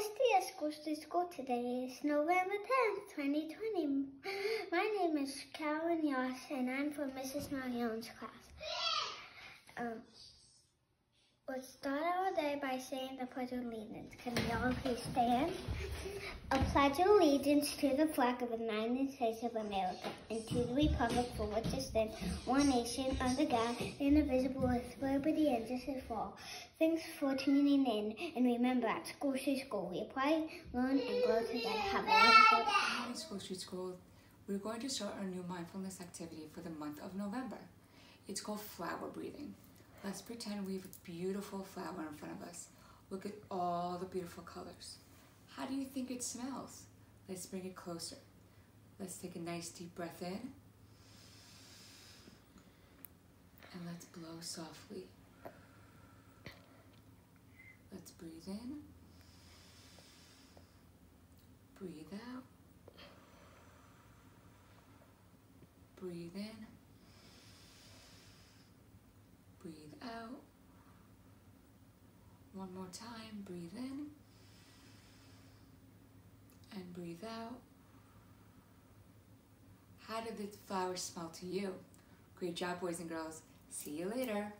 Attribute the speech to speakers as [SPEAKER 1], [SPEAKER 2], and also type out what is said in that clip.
[SPEAKER 1] Bonus Dia School Street School today is November 10th, 2020. My name is Carolyn Yoss and I'm from Mrs. Marion's class. Um, let's start our day by saying the Pledge of Allegiance. Can we all please stand? A pledge of allegiance to the flag of the United States of America and to the republic for which it stands, one nation, under God, indivisible, with liberty and justice for all. Thanks for tuning in, and remember, at School Street School, we play, learn, and grow together. Have a wonderful day.
[SPEAKER 2] Hi, School Street School. We're going to start our new mindfulness activity for the month of November. It's called flower breathing. Let's pretend we have a beautiful flower in front of us. Look at all the beautiful colors. How do you think it smells? Let's bring it closer. Let's take a nice deep breath in. And let's blow softly. Let's breathe in. Breathe out. Breathe in. Breathe out. One more time. Breathe in. And breathe out. How did the flower smell to you? Great job, boys and girls. See you later.